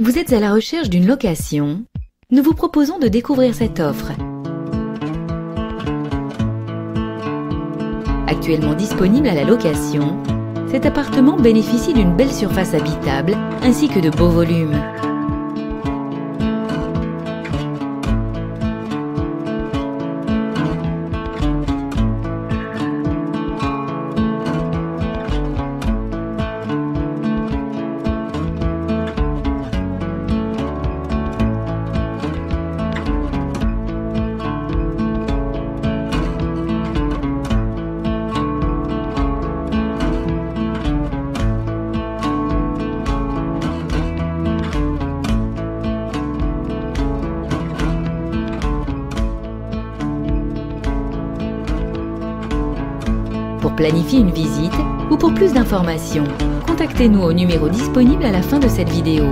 Vous êtes à la recherche d'une location Nous vous proposons de découvrir cette offre. Actuellement disponible à la location, cet appartement bénéficie d'une belle surface habitable ainsi que de beaux volumes. Pour planifier une visite ou pour plus d'informations, contactez-nous au numéro disponible à la fin de cette vidéo.